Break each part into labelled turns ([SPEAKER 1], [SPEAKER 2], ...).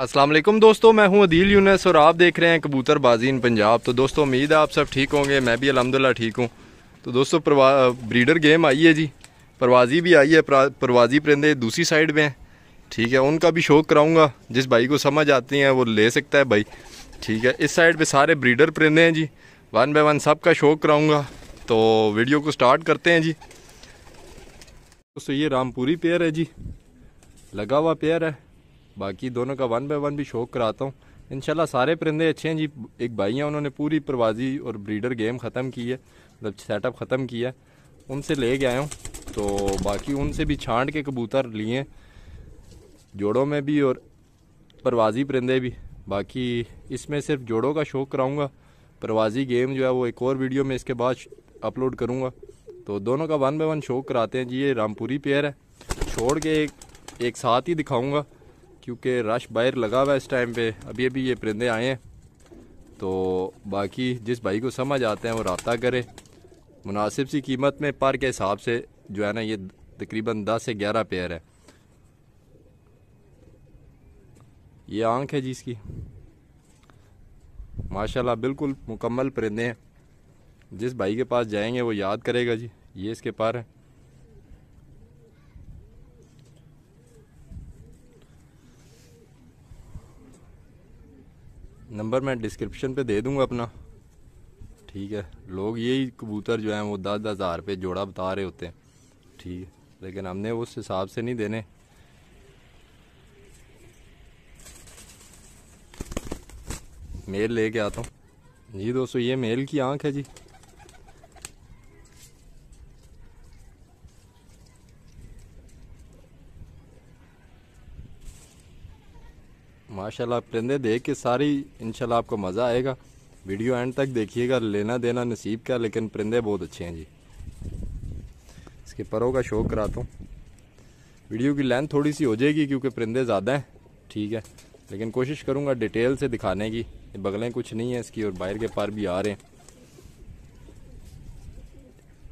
[SPEAKER 1] वालेकुम दोस्तों, मैं हूँ अदील यूनस और आप देख रहे हैं कबूतर बाजी इन पंजाब। तो दोस्तों, उम्मीद है आप सब ठीक होंगे, मैं भी अलहमदिल्ला ठीक हूँ। तो दोस्तों ब्रीडर गेम आई है जी। परवाजी भी आई है परवाजी परिंदे दूसरी साइड में हैं। ठीक है, उनका भी शौक कराऊँगा, जिस भाई को समझ आती हैं, वो ले सकता है भाई। ठीक है, इस साइड पे सारे ब्रीडर परिंदे हैं जी। वन बाय वन सब का शौक कराऊँगा। तो वीडियो को स्टार्ट करते हैं जी। दोस्तों, ये रामपुरी पेयर है जी। लगा हुआ पेयर है। बाकी दोनों का वन बाय वन भी शौक कराता हूँ। इनशाला सारे परिंदे अच्छे हैं जी। एक भाई हैं उन्होंने पूरी परवाजी और ब्रीडर गेम ख़त्म की है मतलब सेटअप ख़त्म किया है। उनसे ले आया हूँ तो बाकी उनसे भी छांट के कबूतर लिए जोड़ों में भी और परवाजी परिंदे भी। बाकी इसमें सिर्फ़ जोड़ों का शौक कराऊँगा। परवाजी गेम जो है वो एक और वीडियो में इसके बाद अपलोड करूँगा। तो दोनों का वन बाय वन शौक कराते हैं जी। ये रामपुरी पेयर है। छोड़ के एक, एक साथ ही दिखाऊँगा। क्योंकि रश बाहर लगा हुआ है इस टाइम पे। अभी अभी ये परिंदे आए हैं। तो बाकी जिस भाई को समझ आते हैं, वो रबता करे। मुनासिब सी कीमत में पर के हिसाब से जो है ना, ये तकरीबन दस से ग्यारह पेयर है। ये आँख है जी इसकी। माशाल्लाह, बिल्कुल मुकम्मल परिंदे हैं। जिस भाई के पास जाएँगे, वो याद करेगा जी। ये इसके पार है। नंबर मैं डिस्क्रिप्शन पे दे दूँगा अपना। ठीक है? लोग यही कबूतर जो हैं, वो दस दस हज़ार रुपये जोड़ा बता रहे होते हैं। ठीक है? लेकिन हमने उस हिसाब से नहीं देने। मेल लेके आता हूँ। जी दोस्तों, ये मेल की आँख है जी। माशाल्लाह परिंदे देख के सारी इनशाला आपको मज़ा आएगा। वीडियो एंड तक देखिएगा, लेना देना नसीब का, लेकिन परिंदे बहुत अच्छे हैं जी। इसके परों का शौक कराता हूँ। वीडियो की लेंथ थोड़ी सी हो जाएगी, क्योंकि परिंदे ज़्यादा हैं, ठीक है। लेकिन कोशिश करूँगा डिटेल से दिखाने की बगलें कुछ नहीं है इसकी और बाहर के पार भी आ रहे हैं।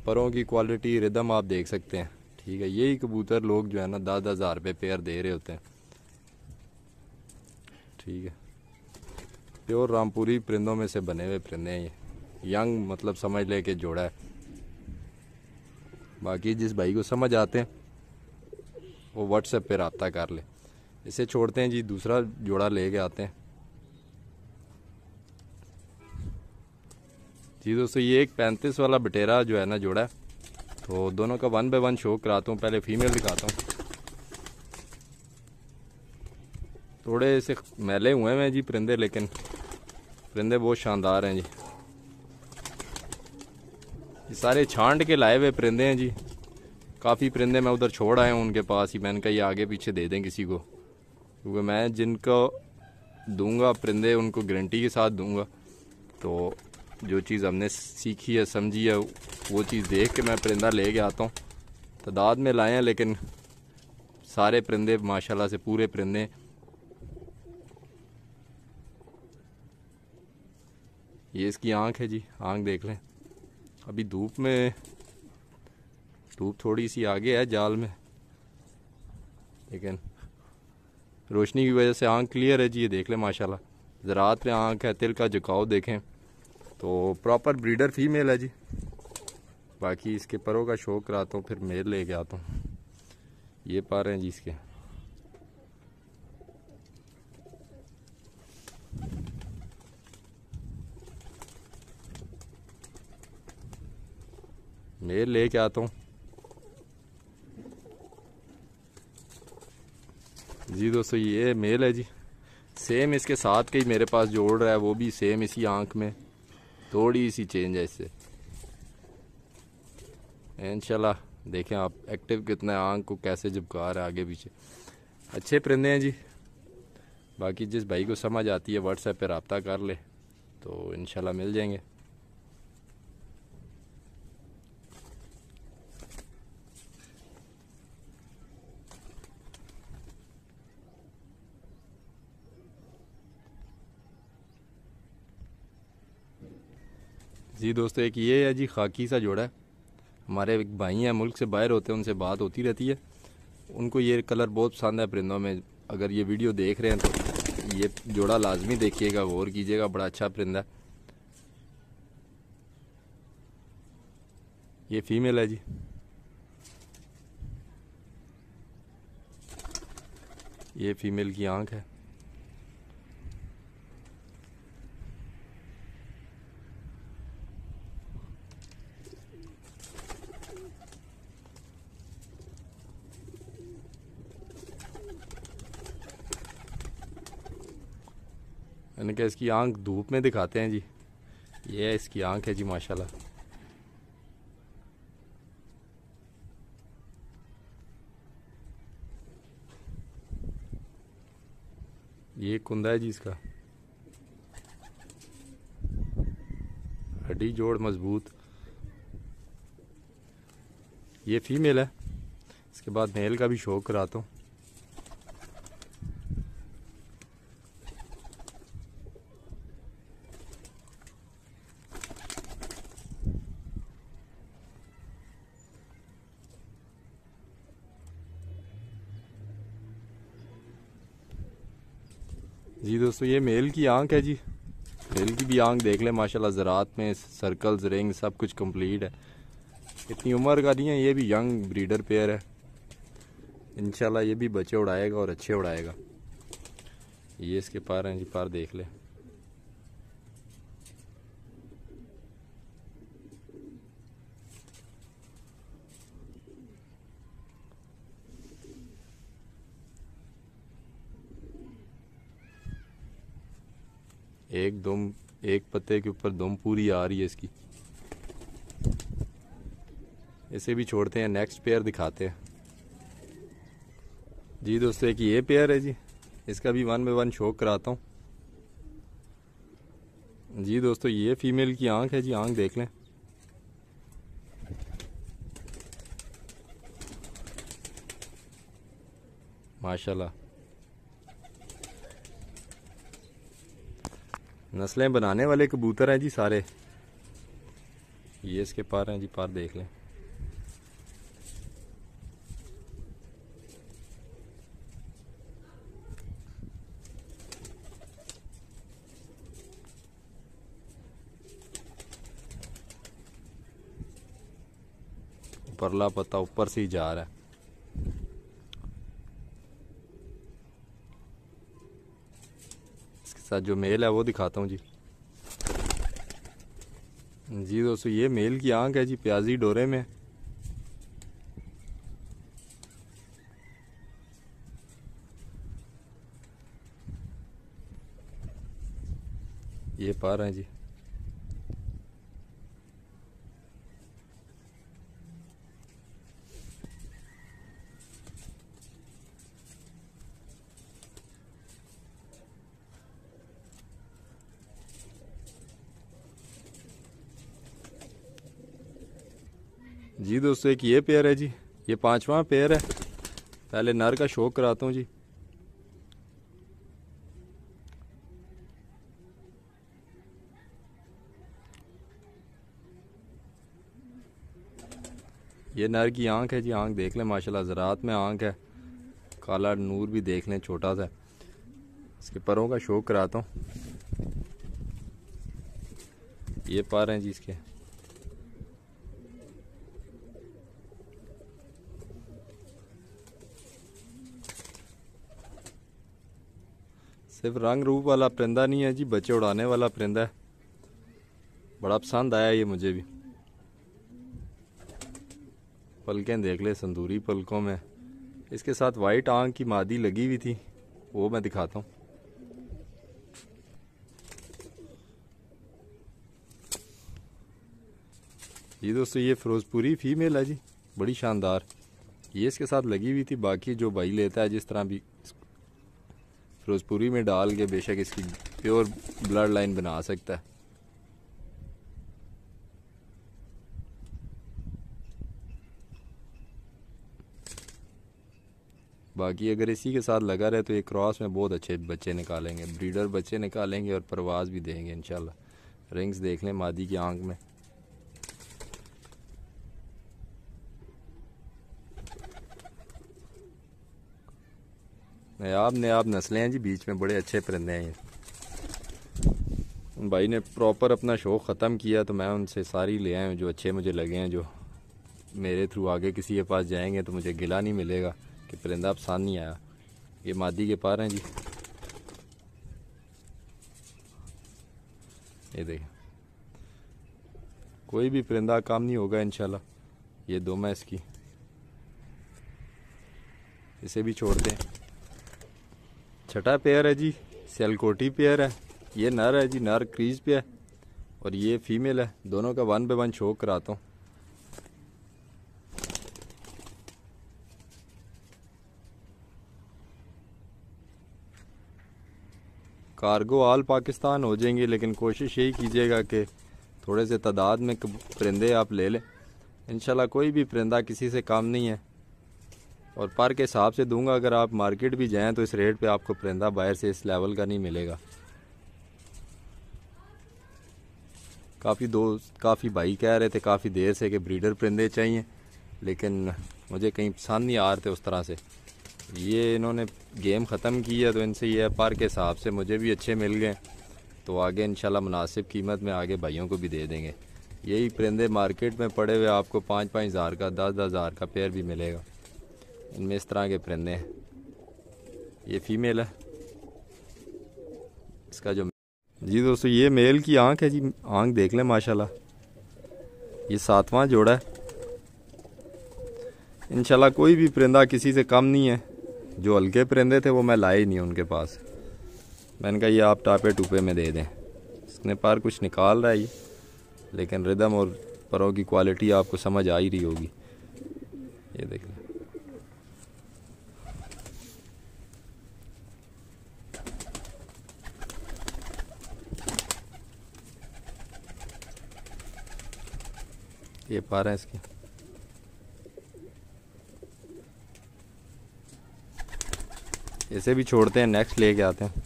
[SPEAKER 1] परों की क्वालिटी रिदम आप देख सकते हैं, ठीक है। यही कबूतर लोग जो है ना, दस दस हज़ार रुपये पेयर दे रहे होते हैं। ठीक है। प्योर रामपुरी परिंदों में से बने हुए परिंदे हैं ये। यंग मतलब समझ ले के जोड़ा है। बाकी जिस भाई को समझ आते हैं, वो व्हाट्सएप पे रबता कर ले। इसे छोड़ते हैं जी, दूसरा जोड़ा ले के आते हैं। जी दोस्तों, ये एक पैंतीस वाला बटेरा जो है ना जोड़ा है तो दोनों का वन बाय वन शो कराता हूँ। पहले फीमेल दिखाता हूँ। थोड़े से मैले हुए हैं जी परिंदे, लेकिन परिंदे बहुत शानदार हैं जी। ये सारे छांट के लाए हुए परिंदे हैं जी। काफ़ी परिंदे मैं उधर छोड़ आया हूँ उनके पास ही। मैंने कहा आगे पीछे दे दें किसी को। क्योंकि मैं जिनको दूँगा परिंदे, उनको गारंटी के साथ दूँगा। तो जो चीज़ हमने सीखी है, समझी है, वो चीज़ देख के मैं परिंदा ले के आता हूँ। तादाद में लाए हैं, लेकिन सारे परिंदे माशाल्लाह से पूरे परिंदे ये इसकी आँख है जी, आँख देख लें। अभी धूप में, धूप थोड़ी सी आगे है जाल में। लेकिन रोशनी की वजह से आँख क्लियर है जी, ये देख लें, माशाल्लाह। ज़रात पे आँख है, तिल का झुकाव देखें। तो प्रॉपर ब्रीडर फीमेल है जी। बाकी इसके परों का शौक कराता हूँ फिर मेल ले लेके आता हूँ। ये पा रहे हैं जी इसके। मेल लेके आता हूँ। जी दोस्तों, ये मेल है जी। सेम इसके साथ के ही मेरे पास जोड़ रहा है, वो भी सेम इसी आँख में। थोड़ी सी चेंज है इससे। इनशाला देखें आप एक्टिव कितना है, आँख को कैसे झुका रहा है आगे पीछे। अच्छे परिंदे हैं जी। बाकी जिस भाई को समझ आती है व्हाट्सएप पे रबता कर ले तो इनशाला मिल जाएँगे। जी दोस्तों, एक ये है जी, खाकी सा जोड़ा है। हमारे एक भाई हैं, मुल्क से बाहर होते हैं, उनसे बात होती रहती है। उनको ये कलर बहुत पसंद है परिंदों में। अगर ये वीडियो देख रहे हैं तो ये जोड़ा लाजमी देखिएगा, गौर कीजिएगा, बड़ा अच्छा परिंदा ये फीमेल है जी। ये फीमेल की आँख है। मैंने कहा, इसकी आँख धूप में दिखाते हैं जी। ये इसकी आँख है जी, माशाल्लाह। ये कुंदा है जी इसका। हड्डी जोड़ मज़बूत। ये फीमेल है। इसके बाद मेल का भी शौक कराता हूँ। जी दोस्तों, ये मेल की आँख है जी। मेल की भी आँख देख ले, माशाल्लाह ज़रात में सर्कल्स रिंग सब कुछ कंप्लीट है। इतनी उम्र का नहीं है, ये भी यंग ब्रीडर पेयर है। इंशाल्लाह ये भी बच्चे उड़ाएगा और अच्छे उड़ाएगा। ये इसके पार हैं जी, पार देख ले। एक दुम, एक पत्ते के ऊपर दुम पूरी आ रही है इसकी। इसे भी छोड़ते हैं नेक्स्ट पेयर दिखाते हैं। जी दोस्तों, एक ये पेयर है जी। इसका भी वन बाय वन शौक कराता हूँ। जी दोस्तों, ये फीमेल की आँख है जी, आँख देख लें। माशाल्लाह। नस्लें बनाने वाले कबूतर हैं जी सारे। ये इसके पार हैं जी, पार देख लें। परला पत्ता ऊपर से ही जा रहा है। साथ जो मेल है वो दिखाता हूँ जी। जी दोस्तों, ये मेल की आँख है जी, प्याजी डोरे में। ये पा रहे हैं जी। जी दोस्तों, एक ये पेयर है जी। ये पांचवा पेयर है। पहले नर का शौक कराता हूँ जी। ये नर की आँख है जी। आँख देख लें, माशाल्लाह ज़रात में आँख है। काला नूर भी देख लें, छोटा सा। इसके परों का शौक कराता हूँ। ये पर हैं जी इसके। सिर्फ़ रंग रूप वाला परिंदा नहीं है जी, बच्चे उड़ाने वाला परिंदा है। बड़ा पसंद आया ये मुझे भी। पलकें देख ले, संदूरी पलकों में। इसके साथ वाइट आँख की मादी लगी हुई थी, वो मैं दिखाता हूँ। ये दोस्तों, ये फिरोजपुरी फीमेल है जी, बड़ी शानदार। ये इसके साथ लगी हुई थी, बाकी जो भाई लेता है जिस तरह भी फिरोजपुरी में डाल के बेशक इसकी प्योर ब्लड लाइन बना सकता है। बाकी अगर इसी के साथ लगा रहे तो ये क्रॉस में बहुत अच्छे बच्चे निकालेंगे ब्रीडर बच्चे निकालेंगे और परवाज भी देंगे, इंशाल्लाह। रिंग्स देख लें मादी की आँख में। नयाब नयाब नस्लें हैं जी, बीच में बड़े अच्छे परिंदे हैं उन भाई ने प्रॉपर अपना शौक़ ख़त्म किया तो मैं उनसे सारी ले आया हूँ, जो अच्छे मुझे लगे हैं, जो मेरे थ्रू आगे किसी के पास जाएँगे तो मुझे गिला नहीं मिलेगा कि परिंदा पसंद नहीं आया। ये मादी के पार हैं जी। ये देखें। कोई भी परिंदा काम नहीं होगा इनशाला ये दो मैं इसकी। इसे भी छोड़ हैं छठा पेयर है जी सेलकोटी पेयर है। ये नर है जी, नर क्रीज पे है और ये फीमेल है। दोनों का वन बाय वन शो कराता हूँ। कार्गो आल पाकिस्तान हो जाएँगे, लेकिन कोशिश यही कीजिएगा कि थोड़े से तादाद में परिंदे आप ले लें। इनशाला कोई भी परिंदा किसी से काम नहीं है। और पर के हिसाब से दूँगा, अगर आप मार्केट भी जाएँ तो इस रेट पे आपको परिंदा बाहर से इस लेवल का नहीं मिलेगा। काफ़ी दोस्त, काफ़ी भाई कह रहे थे, काफ़ी देर से कि ब्रीडर परिंदे चाहिए, लेकिन मुझे कहीं पसंद नहीं आ रहे थे उस तरह से। ये इन्होंने गेम ख़त्म की है तो इनसे ये पर के हिसाब से मुझे भी अच्छे मिल गए। तो आगे इंशाल्लाह मुनासिब कीमत में आगे भाइयों को भी दे देंगे। यही परिंदे मार्केट में पड़े हुए आपको पाँच पाँच हज़ार का दस दस हज़ार का पेयर भी मिलेगा। इनमें इस तरह के परिंदे हैं ये फीमेल है इसका जो जी दोस्तों, ये मेल की आँख है जी। आँख देख लें, माशाल्लाह। ये सातवां जोड़ा है। इनशाला कोई भी परिंदा किसी से कम नहीं है। जो हल्के परिंदे थे, वो मैं लाए ही नहीं उनके पास। मैंने कहा, ये आप टापे टूपे में दे दें। इसने पर कुछ निकाल रहा है ये। लेकिन रिदम और परों की क्वालिटी आपको समझ आ ही रही होगी। ये देख लें। ये पा रहे हैं इसकी। इसे भी छोड़ते हैं नेक्स्ट लेके आते हैं।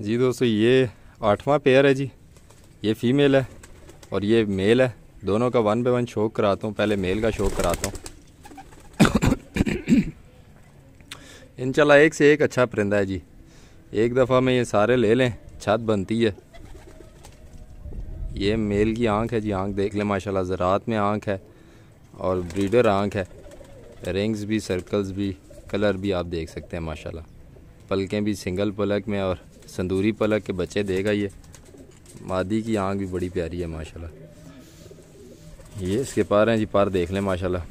[SPEAKER 1] जी दोस्तों, ये आठवां पेयर है जी। ये फीमेल है और ये मेल है। दोनों का वन बाय वन शौक कराता हूँ। पहले मेल का शौक कराता हूँ। इनशाला एक से एक अच्छा परिंदा है जी। एक दफ़ा में ये सारे ले लें, छत बनती है। ये मेल की आँख है जी, आँख देख लें, माशाल्लाह, ज़रात में आँख है और ब्रीडर आँख है। रिंग्स भी, सर्कल्स भी, कलर भी आप देख सकते हैं, माशाल्लाह। पलकें भी सिंगल पलक में और संदूरी पलक के बच्चे देगा ये। मादी की आँख भी बड़ी प्यारी है, माशाल्लाह। ये इसके पार हैं जी, पार देख लें, माशाल्लाह।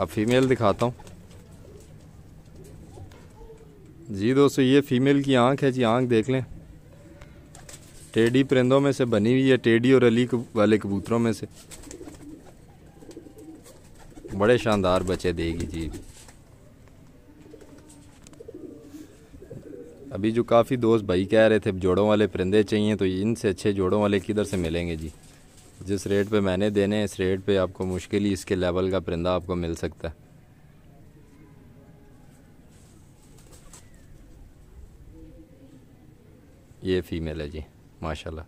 [SPEAKER 1] अब फीमेल दिखाता हूँ। जी दोस्तों, ये फीमेल की आँख है जी, आँख देख लें। टेडी परिंदों में से बनी हुई है, टेडी और अली वाले कबूतरों में से। बड़े शानदार बच्चे देगी जी। अभी जो काफ़ी दोस्त भाई कह रहे थे, जोड़ों वाले परिंदे चाहिए तो इनसे अच्छे जोड़ों वाले किधर से मिलेंगे जी? जिस रेट पे मैंने देने इस रेट पे आपको मुश्किल ही इसके लेवल का परिंदा आपको मिल सकता है। ये फीमेल है जी, माशाल्लाह।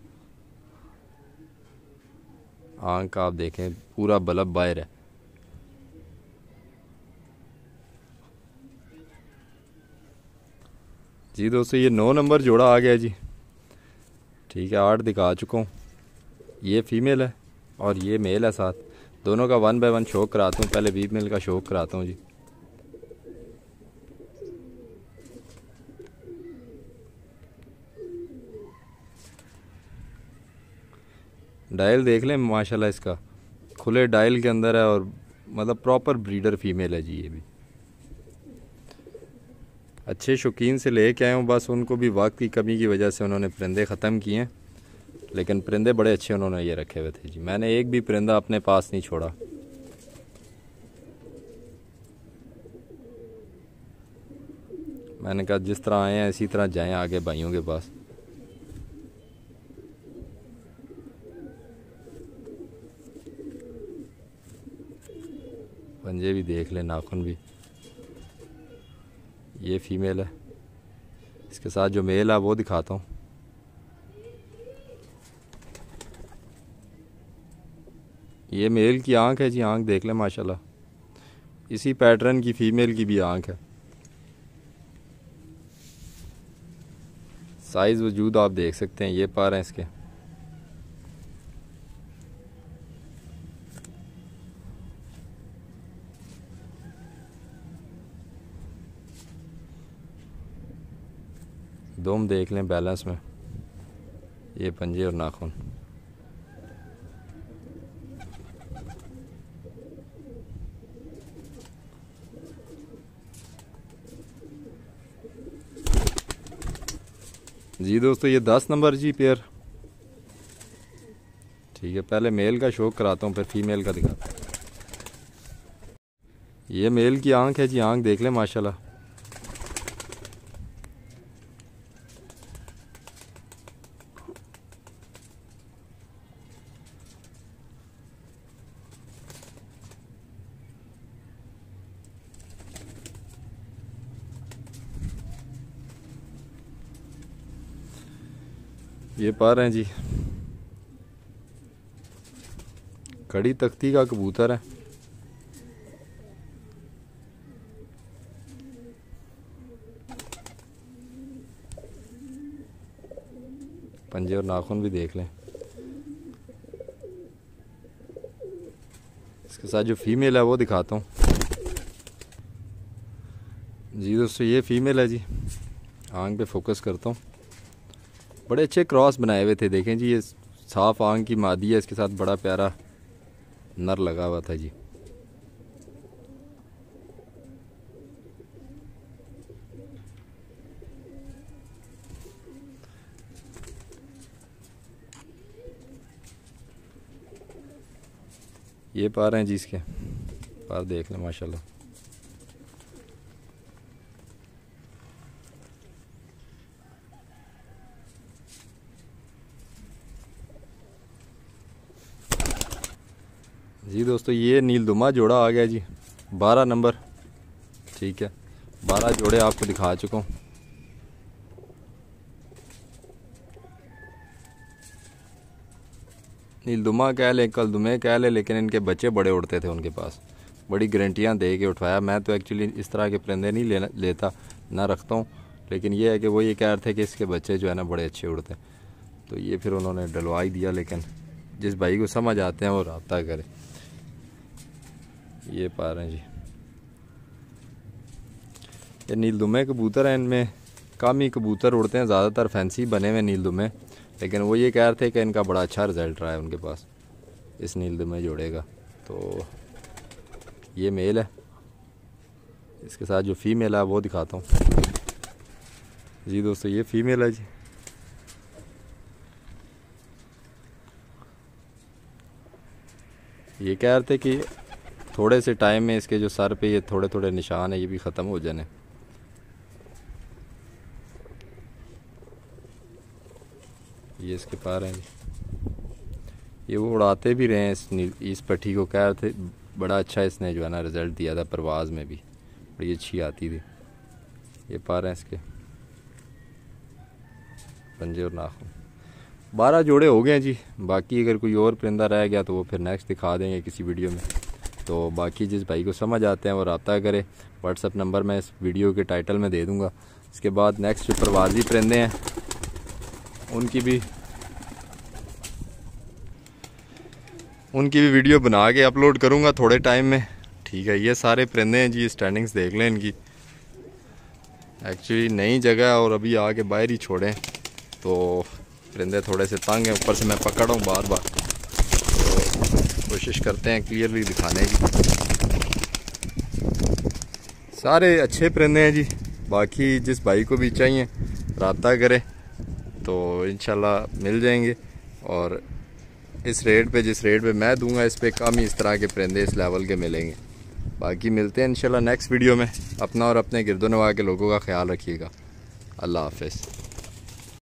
[SPEAKER 1] आँख आप देखें, पूरा बल्ब बाहर है। जी दोस्तों, ये नौ नंबर जोड़ा आ गया जी। ठीक है, आठ दिखा चुका हूँ। ये फीमेल है और ये मेल है साथ। दोनों का वन बाय वन शौक कराता हूँ, पहले फीमेल का शौक कराता हूँ जी। डायल देख लें, माशाल्लाह इसका। खुले डायल के अंदर है और मतलब प्रॉपर ब्रीडर फीमेल है जी ये भी। अच्छे शौकीन से ले के आए हूँ, बस उनको भी वक्त की कमी की वजह से उन्होंने परिंदे ख़त्म किए हैं। लेकिन परिंदे बड़े अच्छे उन्होंने ये रखे हुए थे जी। मैंने एक भी परिंदा अपने पास नहीं छोड़ा। मैंने कहा, जिस तरह आए हैं, इसी तरह जाएँ आगे भाइयों के पास। पंजे भी देख लें, नाखून भी। ये फीमेल है। इसके साथ जो मेल है, वो दिखाता हूँ। ये मेल की आँख है जी, आँख देख लें, माशाल्लाह। इसी पैटर्न की फीमेल की भी आँख है। साइज़ वजूद आप देख सकते हैं, ये पार हैं इसके। दोम देख लें बैलेंस में, ये पंजे और नाखून। जी दोस्तों, ये दस नंबर जी पेयर। ठीक है, पहले मेल का शौक कराता हूँ, फिर फीमेल का दिखाता हूँ। ये मेल की आँख है जी, आँख देख लें, माशाल्लाह। ये पा रहे हैं जी। कड़ी तख्ती का कबूतर है। पंजे और नाखून भी देख लें। इसके साथ जो फीमेल है वो दिखाता हूँ। जी दोस्तों, ये फीमेल है जी। आँख पे फोकस करता हूँ। बड़े अच्छे क्रॉस बनाए हुए थे, देखें जी, ये साफ़ आंग की मादी है, इसके साथ बड़ा प्यारा नर लगा हुआ था जी। ये पा रहे हैं जी इसके, पार देख लें, माशाल्लाह। जी दोस्तों, ये नीलदुमा जोड़ा आ गया जी। बारह नंबर। ठीक है, बारह जोड़े आपको दिखा चुका हूँ। नीलदुमा कह लें, कल दुमे कह लें, लेकिन इनके बच्चे बड़े उड़ते थे उनके पास। बड़ी गारंटियाँ दे के उठवाया मैं तो एक्चुअली इस तरह के परिंदे नहीं लेना, लेता, ना रखता हूँ। लेकिन ये है कि वो ये कह रहे थे कि इसके बच्चे जो है ना, बड़े अच्छे उड़ते। तो ये फिर उन्होंने डलवा ही दिया, लेकिन जिस भाई को समझ आते हैं, वो रबता करे। ये पा रहे हैं जी। ये नीलदुमे कबूतर हैं इनमें। कम ही कबूतर उड़ते हैं, ज़्यादातर फैंसी बने हुए नीलदुमे लेकिन वो ये कह रहे थे कि इनका बड़ा अच्छा रिज़ल्ट रहा है उनके पास, इस नीलदुमे जोड़ेगा। तो ये मेल है। इसके साथ जो फीमेल है, वो दिखाता हूँ। जी दोस्तों, ये फीमेल है जी। ये कह रहे थे कि थोड़े से टाइम में इसके जो सर पे ये थोड़े थोड़े निशान है, ये भी ख़त्म हो जाने। ये इसके पार हैं। ये वो उड़ाते भी रहे हैं इस इस पट्टी को। कह रहे थे, बड़ा अच्छा इसने जो है ना रिज़ल्ट दिया था परवाज़ में भी। बड़ी अच्छी आती थी। ये पा रहे हैं इसके। पंजे और नाखून। बारह जोड़े हो गए हैं जी। बाकी अगर कोई और परिंदा रह गया तो वो फिर नेक्स्ट दिखा देंगे किसी वीडियो में। तो बाकी जिस भाई को समझ आते हैं, वो रबता करे। व्हाट्सअप नंबर मैं इस वीडियो के टाइटल में दे दूँगा। इसके बाद नेक्स्ट जो परवाजी परिंदे हैं। उनकी भी उनकी भी वीडियो बना के अपलोड करूँगा थोड़े टाइम में। ठीक है, ये सारे परिंदे हैं जी स्टैंडिंग्स देख लें इनकी। एक्चुअली नई जगह है और अभी आके बाहर ही छोड़ें। तो परिंदे थोड़े से तंग हैं, ऊपर से मैं पकड़ हूँ बार बार। कोशिश करते हैं क्लियरली दिखाने की। सारे अच्छे परिंदे हैं जी। बाकी जिस भाई को भी चाहिए, रबता करें तो इन मिल जाएँगे। और इस रेट पे, जिस रेट पे मैं दूँगा, इस पे कम ही इस तरह के परिंदे इस लेवल के मिलेंगे। बाकी मिलते हैं इंशाल्लाह नेक्स्ट वीडियो में। अपना और अपने गिरदोनवा के लोगों का ख्याल रखिएगा। अल्लाह हाफिज़।